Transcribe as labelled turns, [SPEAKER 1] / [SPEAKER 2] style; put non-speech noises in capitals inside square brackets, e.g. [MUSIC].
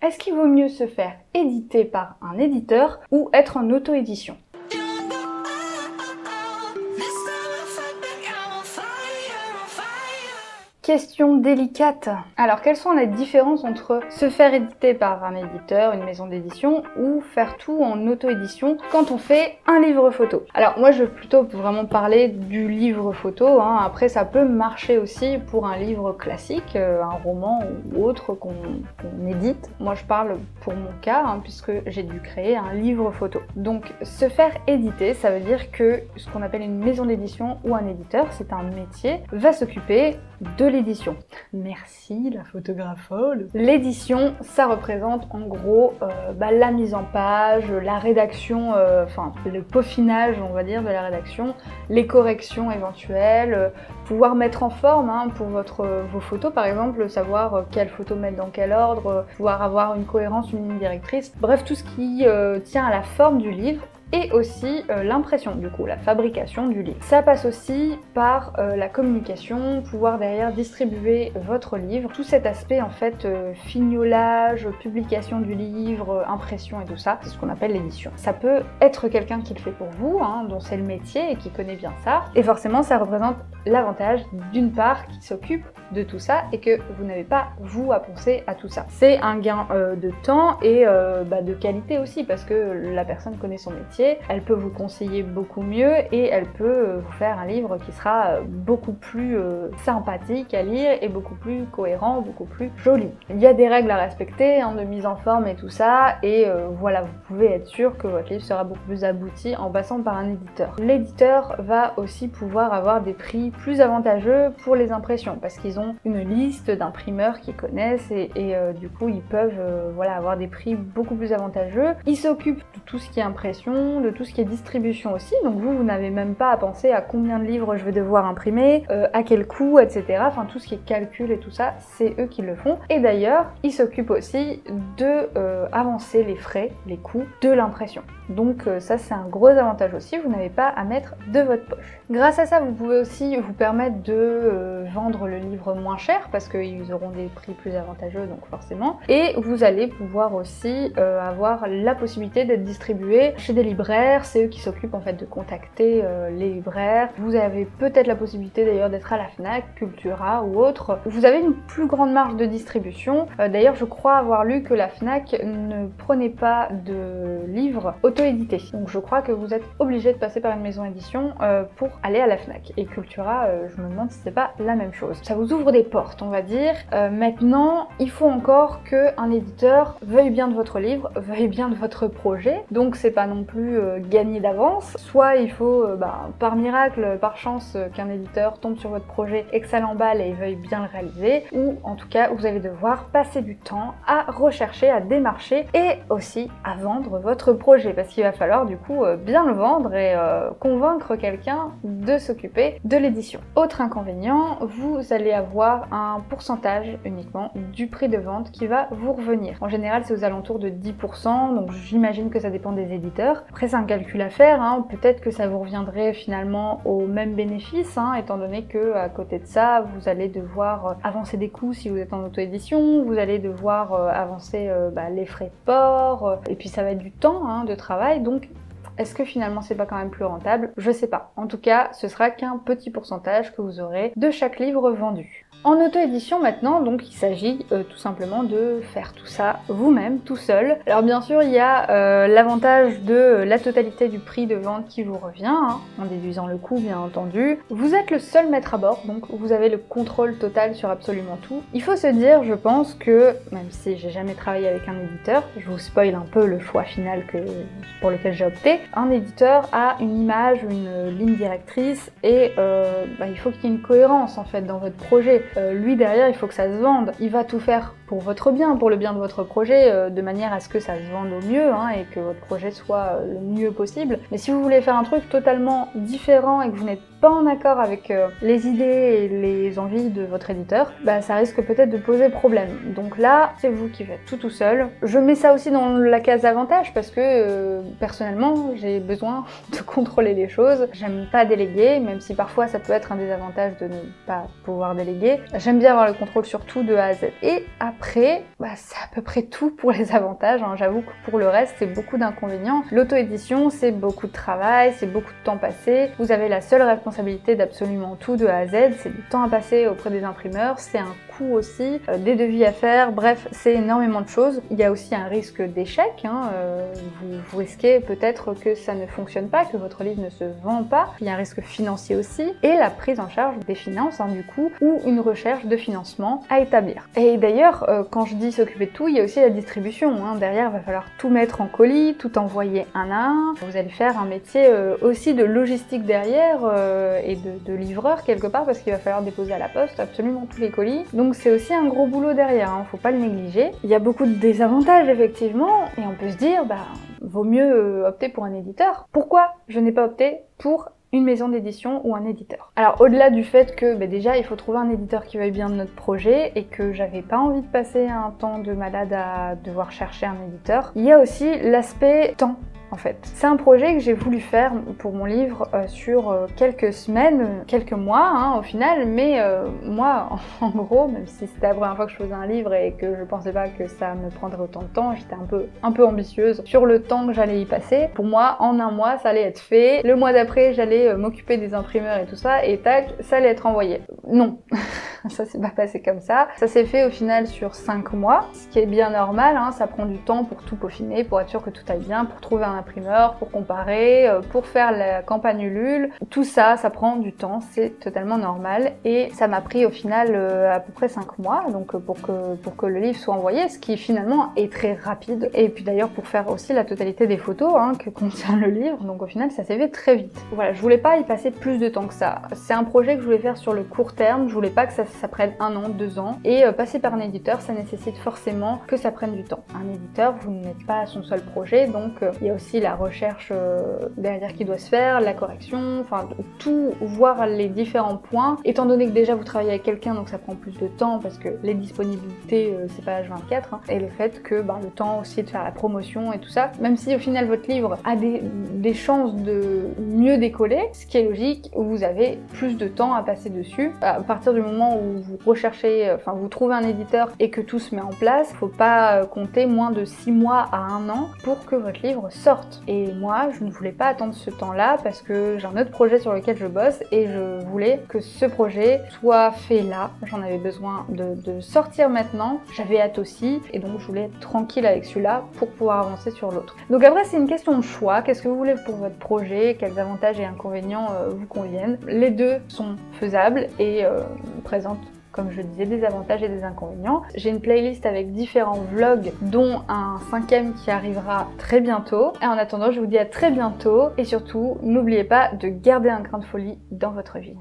[SPEAKER 1] Est-ce qu'il vaut mieux se faire éditer par un éditeur ou être en auto-édition? Question délicate. Alors, quelles sont les différences entre se faire éditer par un éditeur, une maison d'édition, ou faire tout en auto-édition quand on fait un livre photo? Alors, moi, je veux plutôt vraiment parler du livre photo. Hein. Après, ça peut marcher aussi pour un livre classique, euh, un roman ou autre qu'on édite. Moi, je parle pour mon cas, hein, puisque j'ai dû créer un livre photo. Donc, se faire éditer, ça veut dire que ce qu'on appelle une maison d'édition ou un éditeur, c'est un métier, va s'occuper de l'édition. Merci la photographole. L'édition, ça représente en gros euh, bah, la mise en page, la rédaction, euh, enfin le peaufinage on va dire de la rédaction, les corrections éventuelles, euh, pouvoir mettre en forme hein, pour votre, vos photos par exemple, savoir quelle photo mettre dans quel ordre, pouvoir avoir une cohérence, une ligne directrice, bref tout ce qui tient à la forme du livre et aussi euh, l'impression, du coup, la fabrication du livre. Ça passe aussi par euh, la communication, pouvoir derrière distribuer votre livre, tout cet aspect en fait euh, fignolage, publication du livre, impression et tout ça, c'est ce qu'on appelle l'édition. Ça peut être quelqu'un qui le fait pour vous, hein, dont c'est le métier et qui connaît bien ça, et forcément ça représente l'avantage d'une part qui s'occupe de tout ça et que vous n'avez pas vous à penser à tout ça. C'est un gain de temps et bah, de qualité aussi parce que la personne connaît son métier elle peut vous conseiller beaucoup mieux et elle peut euh, vous faire un livre qui sera euh, beaucoup plus euh, sympathique à lire et beaucoup plus cohérent, beaucoup plus joli. Il y a des règles à respecter hein, de mise en forme et tout ça et voilà, vous pouvez être sûr que votre livre sera beaucoup plus abouti en passant par un éditeur. L'éditeur va aussi pouvoir avoir des prix plus avantageux pour les impressions parce qu'ils ont une liste d'imprimeurs qu'ils connaissent et, du coup ils peuvent voilà, avoir des prix beaucoup plus avantageux. Ils s'occupent de tout ce qui est impression, de tout ce qui est distribution aussi. Donc vous, vous n'avez même pas à penser à combien de livres je vais devoir imprimer, euh, à quel coût, etc. Enfin tout ce qui est calcul et tout ça, c'est eux qui le font. Et d'ailleurs, ils s'occupent aussi de euh, avancer les frais, les coûts de l'impression. Donc euh, ça c'est un gros avantage aussi, vous n'avez pas à mettre de votre poche. Grâce à ça, vous pouvez aussi vous permettre de vendre le livre moins cher parce qu'ils auront des prix plus avantageux donc forcément. Et vous allez pouvoir aussi avoir la possibilité d'être distribué chez des libraires c'est eux qui s'occupent en fait de contacter euh, les libraires. Vous avez peut-être la possibilité d'ailleurs d'être à la FNAC, Cultura ou autre. Vous avez une plus grande marge de distribution. Euh, d'ailleurs, je crois avoir lu que la FNAC ne prenait pas de livres auto-édités. Donc je crois que vous êtes obligé de passer par une maison édition euh, pour aller à la FNAC. Et Cultura, je me demande si c'est pas la même chose. Ça vous ouvre des portes, on va dire. maintenant, il faut encore qu'un éditeur veuille bien de votre livre, veuille bien de votre projet. Donc c'est pas non plus euh, gagner d'avance. Soit il faut, euh, bah, par miracle, par chance, euh, qu'un éditeur tombe sur votre projet et que ça l'emballe et veuille bien le réaliser. Ou en tout cas, vous allez devoir passer du temps à rechercher, à démarcher et aussi à vendre votre projet. Parce qu'il va falloir du coup bien le vendre et convaincre quelqu'un de s'occuper de Autre inconvénient, vous allez avoir un pourcentage uniquement du prix de vente qui va vous revenir. En général, c'est aux alentours de 10%, donc j'imagine que ça dépend des éditeurs. Après, c'est un calcul à faire. Hein. Peut-être que ça vous reviendrait finalement au même bénéfice, hein, étant donné que à côté de ça, vous allez devoir euh, avancer des coûts si vous êtes en auto-édition, vous allez devoir euh, avancer euh, bah, les frais de port, et puis ça va être du temps hein, de travail. Donc est-ce que finalement c'est pas quand même plus rentable? Je sais pas. En tout cas, ce sera qu'un petit pourcentage que vous aurez de chaque livre vendu. En auto-édition maintenant, donc il s'agit euh, tout simplement de faire tout ça vous-même, tout seul. Alors bien sûr, il y a euh, l'avantage de la totalité du prix de vente qui vous revient, hein, en déduisant le coût bien entendu. Vous êtes le seul maître à bord, donc vous avez le contrôle total sur absolument tout. Il faut se dire, je pense que, même si j'ai jamais travaillé avec un éditeur, je vous spoil un peu le choix final que, pour lequel j'ai opté, un éditeur a une image, une ligne directrice et euh, bah, il faut qu'il y ait une cohérence en fait dans votre projet. Euh, lui derrière, il faut que ça se vende. Il va tout faire pour votre bien, pour le bien de votre projet, euh, de manière à ce que ça se vende au mieux hein, et que votre projet soit le mieux possible. Mais si vous voulez faire un truc totalement différent et que vous n'êtes pas en accord avec les idées et les envies de votre éditeur, bah ça risque peut-être de poser problème. Donc là, c'est vous qui faites tout tout seul. Je mets ça aussi dans la case avantage parce que personnellement, j'ai besoin [LAUGHS] de contrôler les choses. J'aime pas déléguer, même si parfois ça peut être un désavantage de ne pas pouvoir déléguer. J'aime bien avoir le contrôle sur tout de A à Z. Et après, bah, c'est à peu près tout pour les avantages. Hein. J'avoue que pour le reste, c'est beaucoup d'inconvénients. L'auto-édition, c'est beaucoup de travail, c'est beaucoup de temps passé. Vous avez la seule responsabilité d'absolument tout de A à Z. C'est du temps à passer auprès des imprimeurs, c'est un aussi, euh, des devis à faire, bref, c'est énormément de choses. Il y a aussi un risque d'échec. Hein. Euh, vous, risquez peut-être que ça ne fonctionne pas, que votre livre ne se vend pas. Il y a un risque financier aussi. Et la prise en charge des finances, hein, du coup, ou une recherche de financement à établir. Et d'ailleurs, euh, quand je dis s'occuper de tout, il y a aussi la distribution. Hein. Derrière, il va falloir tout mettre en colis, tout envoyer un à un. Vous allez faire un métier aussi de logistique derrière et de, de, livreur quelque part parce qu'il va falloir déposer à la poste absolument tous les colis. Donc c'est aussi un gros boulot derrière, hein. faut pas le négliger. Il y a beaucoup de désavantages effectivement et on peut se dire, bah, vaut mieux opter pour un éditeur. Pourquoi je n'ai pas opté pour une maison d'édition ou un éditeur? Alors au-delà du fait que bah, déjà il faut trouver un éditeur qui veuille bien de notre projet et que j'avais pas envie de passer un temps de malade à devoir chercher un éditeur, il y a aussi l'aspect temps en fait. C'est un projet que j'ai voulu faire pour mon livre euh, sur euh, quelques semaines, quelques mois hein, au final, mais euh, moi [LAUGHS] en, gros, même si c'était la première fois que je faisais un livre et que je pensais pas que ça me prendrait autant de temps, j'étais un peu, un peu ambitieuse sur le temps que j'allais y passer. Pour moi, en un mois, ça allait être fait. Le mois d'après, j'allais m'occuper des imprimeurs et tout ça, et tac, ça allait être envoyé. Non, [LAUGHS] ça s'est pas passé comme ça. Ça s'est fait au final sur 5 mois, ce qui est bien normal, hein, ça prend du temps pour tout peaufiner, pour être sûr que tout aille bien, pour trouver un imprimeur, pour comparer, euh, pour faire la campagne Ulule. Tout ça, ça prend du temps, c'est totalement normal. Et ça m'a pris au final euh, à peu près 5 mois, donc euh, pour que, pour que le livre soit envoyé, ce qui finalement est très rapide. Et puis d'ailleurs pour faire aussi la totalité des photos hein, que contient le livre, donc au final ça s'est fait très vite. Voilà, je voulais pas y passer plus de temps que ça. C'est un projet que je voulais faire sur le court je voulais pas que ça, ça prenne un an, deux ans. Et passer par un éditeur, ça nécessite forcément que ça prenne du temps. Un éditeur, vous n'êtes pas son seul projet, donc il y a aussi la recherche euh, derrière qui doit se faire, la correction, enfin tout, voir les différents points. Étant donné que déjà vous travaillez avec quelqu'un, donc ça prend plus de temps parce que les disponibilités, euh, c'est pas H24, hein, et le fait que bah, le temps aussi de faire la promotion et tout ça, même si au final votre livre a des, des chances de mieux décoller, ce qui est logique, vous avez plus de temps à passer dessus. À partir du moment où vous recherchez, enfin vous trouvez un éditeur et que tout se met en place, faut pas compter moins de 6 mois à 1 an pour que votre livre sorte et moi, je ne voulais pas attendre ce temps-là parce que j'ai un autre projet sur lequel je bosse et je voulais que ce projet soit fait là. J'en avais besoin de, sortir maintenant. J'avais hâte aussi et donc je voulais être tranquille avec celui-là pour pouvoir avancer sur l'autre. Donc après, c'est une question de choix. Qu'est-ce que vous voulez pour votre projet? Quels avantages et inconvénients euh, vous conviennent? Les deux sont faisables et euh, présentent comme je disais, des avantages et des inconvénients. J'ai une playlist avec différents vlogs, dont un cinquième qui arrivera très bientôt. Et en attendant, je vous dis à très bientôt et surtout, n'oubliez pas de garder un grain de folie dans votre vie.